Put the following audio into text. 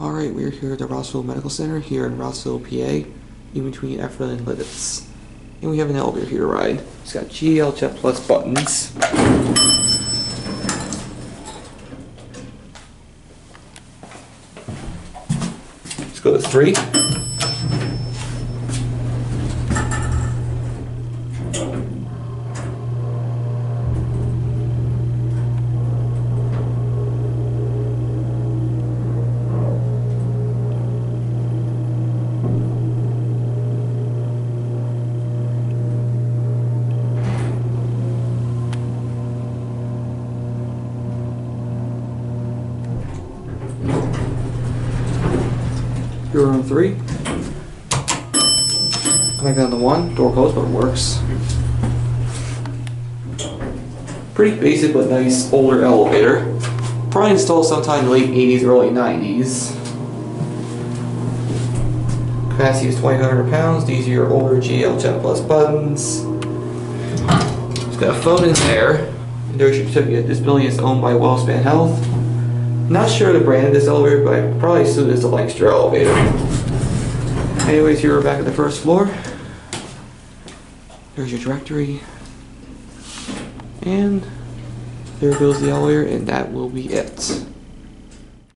Alright, we're here at the Rothsville Medical Center here in Rothsville, PA, in between Efferlin and Lititz. And we have an elevator here to ride. It's got GL Jet Plus buttons. Let's go to three. You're room three. Come back down to one. Door closed, but it works. Pretty basic but nice older elevator. Probably installed sometime in the late 80s, early 90s. Capacity is 2,500 pounds. These are your older GL Jet Plus buttons. It's got a phone in there. There's certificate. This building is owned by Wellspan Health. Not sure the brand of this elevator, but probably assume it's a Lancaster elevator. Anyways, here we're back at the first floor. There's your directory. And there goes the elevator, and that will be it.